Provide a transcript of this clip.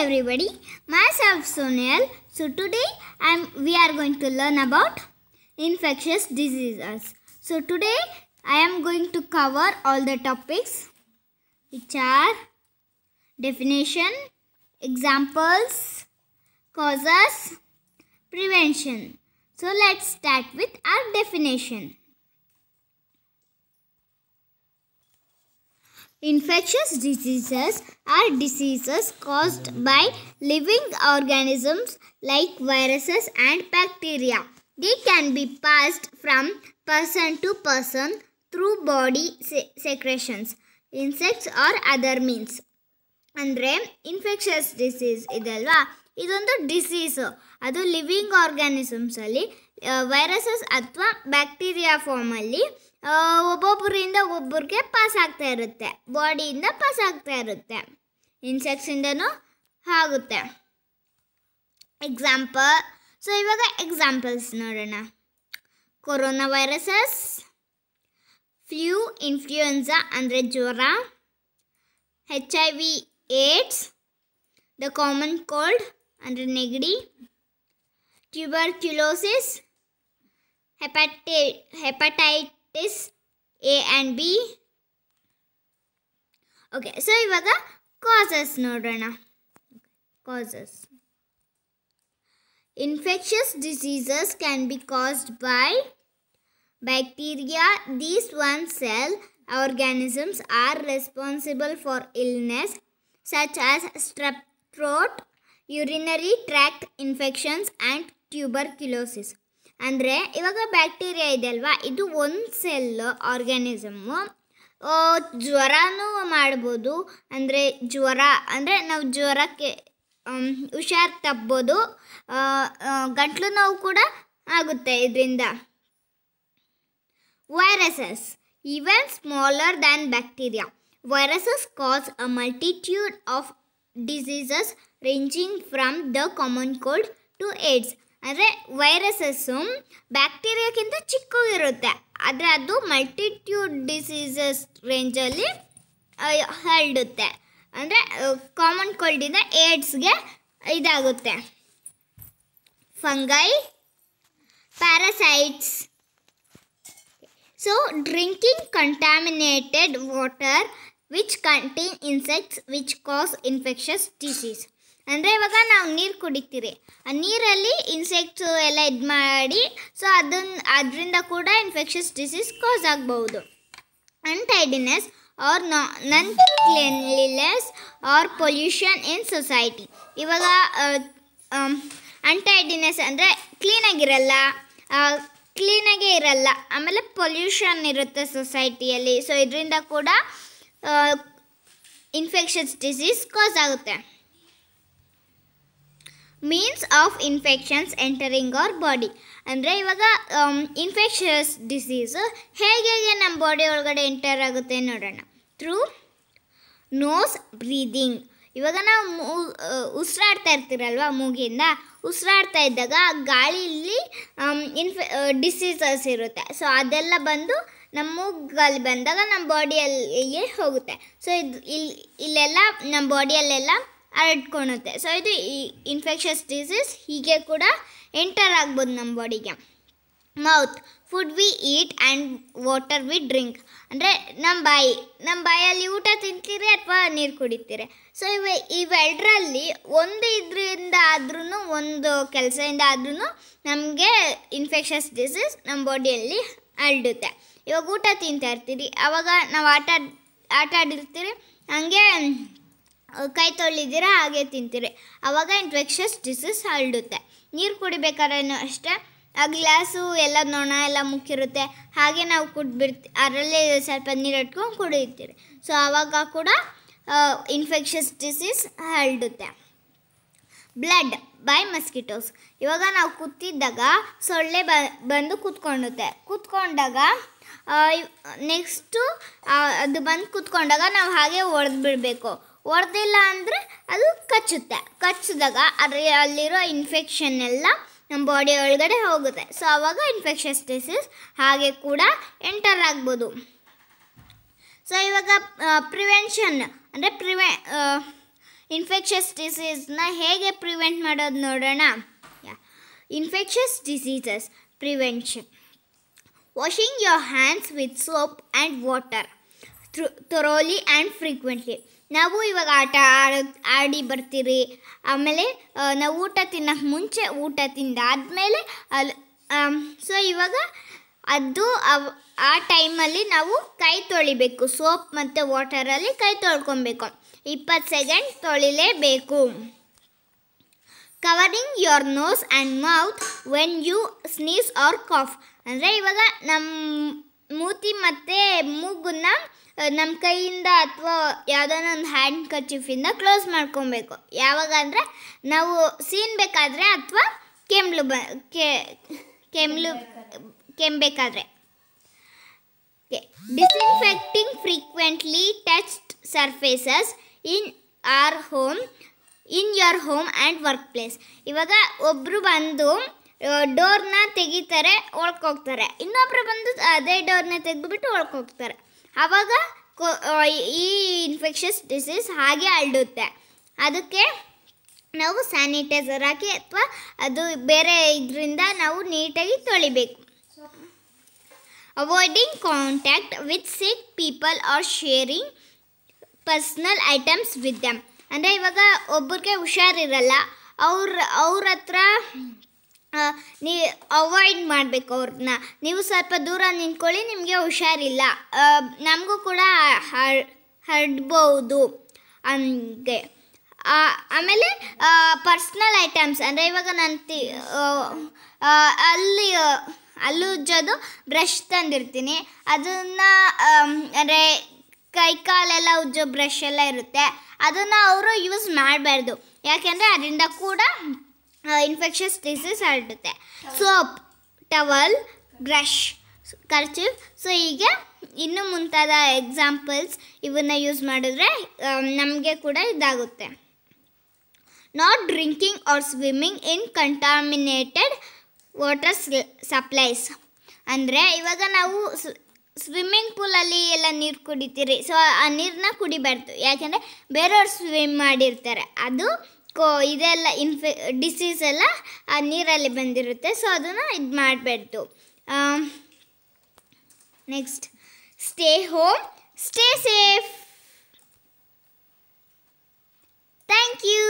everybody, myself Sonal. So today I'm, we are going to learn about infectious diseases. So today I am going to cover all the topics which are definition, examples, causes, prevention. So let's start with our definition. Infectious diseases are diseases caused by living organisms like viruses and bacteria. They can be passed from person to person through body se- secretions, insects or other means. ಅಂದರೆ infectious disease ಇದಲ್ವಾ ಇದೊಂದು disease ಅದು living ಆರ್ಗ್ಯಾನಿಸಮ್ಸಲ್ಲಿ viruses ಅಥವಾ bacteria ಫಾರ್ಮಲ್ಲಿ ಒಬ್ಬೊಬ್ಬರಿಂದ ಒಬ್ಬರಿಗೆ pass ಆಗ್ತಾ ಇರುತ್ತೆ. ಬಾಡಿಯಿಂದ pass ಆಗ್ತಾ ಇರುತ್ತೆ. ಇನ್ಸೆಕ್ಟ್ಸಿಂದನೂ ಆಗುತ್ತೆ. ಎಕ್ಸಾಂಪಲ್ ಸೊ ಇವಾಗ ಎಕ್ಸಾಂಪಲ್ಸ್ ನೋಡೋಣ. ಕೊರೋನಾ ವೈರಸಸ್ ಫ್ಲೂ ಇನ್ಫ್ಲೂಯೆನ್ಸಾ ಅಂದರೆ ಜ್ವರ H I V AIDS the common cold ಅಂದರೆ ನೆಗಡಿ tuberculosis ಹೆಪಟೈ hepatitis A and B okay so ಇವಾಗ ಕಾಸಸ್ ನೋಡೋಣ causes Infectious diseases can be caused by bacteria. These one cell organisms are responsible for illness such as strep throat, urinary tract infections and tuberculosis. ಅಂದರೆ ಇವಾಗ bacteria ಇದೆ ಅಲ್ವಾ? ಇದು ಒಂದು cell ಆರ್ಗ್ಯಾನಿಸಮ್ಮು ಜ್ವರನೂ ಮಾಡ್ಬೋದು. ಅಂದರೆ ಜ್ವರ, ಅಂದರೆ ನಾವು ಜ್ವರಕ್ಕೆ ಹುಷಾರು ತಪ್ಬೋದು. ಗಂಟ್ಲು ನೋವು ಕೂಡ ಆಗುತ್ತೆ ಇದರಿಂದ. Viruses even smaller than bacteria viruses cause a multitude of diseases ranging from the common cold to AIDS ಅಂದರೆ ವೈರಸಸ್ಸು ಬ್ಯಾಕ್ಟೀರಿಯಾಕ್ಕಿಂತ ಚಿಕ್ಕಗಿರುತ್ತೆ ಆದರೆ ಅದು ಮಲ್ಟಿಟ್ಯೂಡ್ ಡಿಸೀಸಸ್ ರೇಂಜಲ್ಲಿ ಹರಡುತ್ತೆ. ಅಂದರೆ ಕಾಮನ್ ಕೋಲ್ಡಿಂದ ಏಡ್ಸ್ಗೆ ಇದಾಗುತ್ತೆ. Fungi, parasites. So, drinking contaminated water which contain insects which cause infectious disease ಅಂದರೆ ಇವಾಗ ನಾವು ನೀರು ಕುಡಿತೀರಿ. ಆ ನೀರಲ್ಲಿ ಇನ್ಸೆಕ್ಟ್ಸು ಎಲ್ಲ ಇದು ಮಾಡಿ ಸೊ ಅದನ್ನ ಅದರಿಂದ ಕೂಡ ಇನ್ಫೆಕ್ಷಸ್ ಡಿಸೀಸ್ ಕಾಸ್ ಆಗ್ಬೋದು untidiness or non cleanliness or pollution in society ಇವಾಗ ಅನ್ಟೈಡಿನೆಸ್ ಅಂದರೆ ಕ್ಲೀನಾಗಿರಲ್ಲ ಕ್ಲೀನಾಗೇ ಇರಲ್ಲ, ಆಮೇಲೆ ಪೊಲ್ಯೂಷನ್ ಇರುತ್ತೆ ಸೊಸೈಟಿಯಲ್ಲಿ ಸೊ ಇದರಿಂದ ಕೂಡ ಇನ್ಫೆಕ್ಷನ್ಸ್ ಡಿಸೀಸ್ ಕಾಸ್ ಆಗುತ್ತೆ. Means of infections entering our body ಅಂದರೆ ಇವಾಗ ಇನ್ಫೆಕ್ಷಸ್ ಡಿಸೀಸು ಹೇಗೆ ಹೇಗೆ ನಮ್ಮ ಬಾಡಿ ಒಳಗಡೆ ಎಂಟರ್ ಆಗುತ್ತೆ ನೋಡೋಣ. ಥ್ರೂ ನೋಸ್ ಬ್ರೀದಿಂಗ್ ಇವಾಗ ನಾವು ಉಸಿರಾಡ್ತಾ ಇರ್ತೀರಲ್ವ ಮೂಗಿಂದ ಉಸಿರಾಡ್ತಾ ಇದ್ದಾಗ ಗಾಳಿಯಲ್ಲಿ ಇನ್ಫೆ ಡಿಸೀಸಸ್ ಇರುತ್ತೆ. ಸೊ ಅದೆಲ್ಲ ಬಂದು ನಮ್ಮ ಮೂಗಲ್ಲಿ ಬಂದಾಗ ನಮ್ಮ ಬಾಡಿಯಲ್ಲಿಗೆ ಹೋಗುತ್ತೆ. ಸೊ ಇದು ಇಲ್ಲಿ ಇಲ್ಲೆಲ್ಲ ನಮ್ಮ ಬಾಡಿಯಲ್ಲೆಲ್ಲ ಹರಡ್ಕೊಳುತ್ತೆ ಸೊ ಇದು ಈ ಇನ್ಫೆಕ್ಷಸ್ ಡಿಸೀಸ್ ಹೀಗೆ ಕೂಡ ಎಂಟರ್ ಆಗ್ಬೋದು ನಮ್ಮ ಬಾಡಿಗೆ mouth food we eat and water we drink ಅಂದರೆ ನಮ್ಮ ಬಾಯಿ ನಮ್ಮ ಬಾಯಲ್ಲಿ ಊಟ ತಿಂತೀರಿ ಅಥವಾ ನೀರು ಕುಡಿತೀರಿ? ಸೊ ಇವ, ಇವೆರಡರಲ್ಲಿ ಒಂದು ಇದರಿಂದ ಆದ್ರೂ ಒಂದು ಕೆಲಸದಿಂದ ಆದ್ರೂ ನಮಗೆ ಇನ್ಫೆಕ್ಷಸ್ ಡಿಸೀಸ್ ನಮ್ಮ ಬಾಡಿಯಲ್ಲಿ ಹರಡುತ್ತೆ. ಇವಾಗ ಊಟ ತಿಂತಾ ಇರ್ತೀರಿ ಆವಾಗ ನಾವು ಆಟ ಆಟ ಆಡಿರ್ತೀರಿ, ಹಂಗೆ ಕೈ ತೊಳಿದಿರ ಹಾಗೆ ತಿಂತೀರಿ. ಆವಾಗ ಇನ್ಫೆಕ್ಷಸ್ ಡಿಸೀಸ್ ಹರಡುತ್ತೆ. ನೀರು ಕುಡಿಬೇಕಾದ್ರೂ ಅಷ್ಟೇ, ಆ ಗ್ಲಾಸು ಎಲ್ಲ ನೊಣ ಎಲ್ಲ ಮುಕ್ಕಿರುತ್ತೆ. ಹಾಗೆ ನಾವು ಕುಡ್ಬಿಡ್ತಿ, ಅದರಲ್ಲೇ ಸ್ವಲ್ಪ ನೀರು ಇಟ್ಕೊಂಡು ಕುಡಿಯುತ್ತೀರಿ. ಸೊ ಆವಾಗ ಕೂಡ ಇನ್ಫೆಕ್ಷಸ್ ಡಿಸೀಸ್ ಹರಡುತ್ತೆ. ಬ್ಲಡ್ ಬೈ ಮಸ್ಕಿಟೋಸ್ ಇವಾಗ ನಾವು ಕೂತಿದ್ದಾಗ ಸೊಳ್ಳೆ ಬ, ಬಂದು ಕೂತ್ಕೊಳ್ಳುತ್ತೆ. ಕೂತ್ಕೊಂಡಾಗ ನೆಕ್ಸ್ಟು ಅದು ಬಂದು ಕೂತ್ಕೊಂಡಾಗ ನಾವು ಹಾಗೆ ಒಡೆದು ಒಡೆದಿಲ್ಲ ಅಂದರೆ ಅದು ಕಚ್ಚುತ್ತೆ. ಕಚ್ಚಿದಾಗ ಅದ್ರ ಅಲ್ಲಿರೋ ಇನ್ಫೆಕ್ಷನ್ ಎಲ್ಲ ನಮ್ಮ ಬಾಡಿ ಒಳಗಡೆ ಹೋಗುತ್ತೆ. ಸೊ ಆವಾಗ ಇನ್ಫೆಕ್ಷಸ್ ಡಿಸೀಸ್ ಹಾಗೆ ಕೂಡ ಎಂಟರ್ ಆಗ್ಬೋದು. ಸೊ ಇವಾಗ ಪ್ರಿವೆನ್ಷನ್ ಅಂದರೆ ಪ್ರಿವೆ ಇನ್ಫೆಕ್ಷಸ್ ಡಿಸೀಸ್ನ ಹೇಗೆ ಪ್ರಿವೆಂಟ್ ಮಾಡೋದು ನೋಡೋಣ. Infectious diseases prevention washing your hands with soap and water thoroughly and frequently. ನಾವು ಇವಾಗ ಆಟ ಆಡ, ಆಡಿ ಬರ್ತೀರಿ. ಆಮೇಲೆ ನಾವು ಊಟ ತಿನ್ನೋಕ್ಕೆ ಮುಂಚೆ ಊಟ ತಿಂದಾದಮೇಲೆ ಅಲ್ಲಿ ಸೊ ಇವಾಗ ಅದು ಆ ಟೈಮಲ್ಲಿ ನಾವು ಕೈ ತೊಳಿಬೇಕು. ಸೋಪ್ ಮತ್ತು ವಾಟರಲ್ಲಿ ಕೈ ತೊಳ್ಕೊಬೇಕು. ಇಪ್ಪತ್ತು second ತೊಳಿಲೇಬೇಕು. Covering your nose and mouth when you sneeze or cough. ಅಂದರೆ ಇವಾಗ ನಮ್ಮ ಮೂತಿ ಮತ್ತು ಮೂಗನ್ನ ನಮ್ಮ ಕೈಯಿಂದ ಅಥವಾ ಯಾವುದಾನ ಒಂದು ಹ್ಯಾಂಡ್ ಕಚಿಫಿಂದ ಕ್ಲೋಸ್ ಮಾಡ್ಕೊಬೇಕು. ಯಾವಾಗ ಅಂದರೆ ನಾವು ಸೀನ್ಬೇಕಾದ್ರೆ ಅಥವಾ ಕೆಮ್ಲು ಬ ಕೆಮ್ಲು ಕೆಮ್ಮಬೇಕಾದ್ರೆ disinfecting frequently touched surfaces in our home in your home and workplace ಇವಾಗ ಒಬ್ಬರು ಬಂದು ಡೋರ್ನ ತೆಗಿತಾರೆ ಒಳ್ಕೋಗ್ತಾರೆ ಇನ್ನೊಬ್ಬರು ಬಂದು ಅದೇ ಡೋರ್ನ ತೆಗೆದುಬಿಟ್ಟು ಒಳ್ಕೋಗ್ತಾರೆ ಆವಾಗ ಈ ಇನ್ಫೆಕ್ಷಸ್ ಡಿಸೀಸ್ ಹಾಗೆ ಹರಡುತ್ತೆ ಅದಕ್ಕೆ ನಾವು ಸ್ಯಾನಿಟೈಸರ್ ಹಾಕಿ ಅಥವಾ ಅದು ಬೇರೆ ಇದರಿಂದ ನಾವು ನೀಟಾಗಿ ತೊಳಿಬೇಕು. Avoiding contact with sick people or sharing personal items with them ಅಂದರೆ ಇವಾಗ ಒಬ್ಬರಿಗೆ ಹುಷಾರಿರಲ್ಲ, ಅವ್ರ ಅವ್ರ ಹತ್ರ ನೀ ಅವಾಯ್ಡ್ ಮಾಡಬೇಕು ಅವ್ರನ್ನ ನೀವು ಸ್ವಲ್ಪ ದೂರ ನಿಂತ್ಕೊಳ್ಳಿ ನಿಮಗೆ ಹುಷಾರಿಲ್ಲ. ನಮಗೂ ಕೂಡ ಹರ್ ಹರಡ್ಬೋದು ಹಂಗೆ. ಆಮೇಲೆ ಪರ್ಸ್ನಲ್ ಐಟಮ್ಸ್ ಅಂದರೆ ಇವಾಗ ನಾನು ತಿ ಅಲ್ಲಿ ಆ, ಅಲ್ಲಿ ಉಜ್ಜೋದು ಬ್ರಷ್ ತಂದಿರ್ತೀನಿ. ಅದನ್ನು ಅಂದರೆ ಕೈ ಕಾಲೆಲ್ಲ ಉಜ್ಜೋ ಬ್ರಷ್ ಎಲ್ಲ ಇರುತ್ತೆ. ಅದನ್ನು ಅವರು ಯೂಸ್ ಮಾಡಬಾರ್ದು. ಯಾಕೆಂದರೆ ಅದರಿಂದ ಕೂಡ infectious disease ಹರಡುತ್ತೆ. Soap towel brush kerchief. So ಹೀಗೆ ಇನ್ನೂ ಮುಂತಾದ ಎಕ್ಸಾಂಪಲ್ಸ್ ಇವನ್ನ ಯೂಸ್ ಮಾಡಿದ್ರೆ ನಮಗೆ ಕೂಡ ಇದಾಗುತ್ತೆ. Not drinking or swimming in contaminated water supplies ಅಂದರೆ, ಇವಾಗ ನಾವು ಸ್ವಿಮ್ಮಿಂಗ್ ಪೂಲಲ್ಲಿ ಎಲ್ಲ ನೀರು ಕುಡಿತೀರಿ. ಸೊ ಆ ನೀರನ್ನ ಕುಡಿಬಾರ್ದು. ಯಾಕೆಂದರೆ, ಬೇರೆಯವ್ರು ಸ್ವಿಮ್ ಮಾಡಿರ್ತಾರೆ. ಅದು ಕೋ, ಇದೆಲ್ಲ ಇನ್ಫೆ ಡಿಸೀಸ್ ಎಲ್ಲ ಆ ನೀರಲ್ಲಿ ಬಂದಿರುತ್ತೆ. ಸೊ ಅದನ್ನು ಇದು ಮಾಡಬಾರ್ದು. Next stay home stay safe thank you